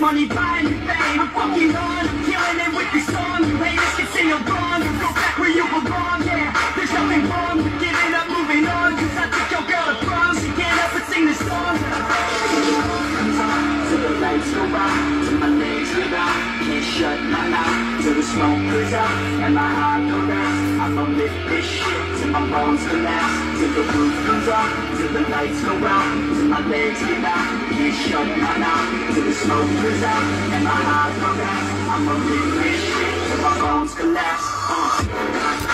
money buying you fame. I'm fucking on, killing it with this song. Haters can I'm wrong, go back where you belong. Yeah, there's nothing wrong with giving up, moving on. Cause I took your girl to prom, she can't help but sing this song. Till the lights go out, till my legs give out. Can't shut my mouth till the smoke clears out and my heart goes out. I'ma lift this shit till my bones collapse, till the roof comes off, till the lights go out, till my legs give out. Can't shut my mouth till the smoke clears out and my heart goes out. I'ma lift this shit till my bones collapse. Uh.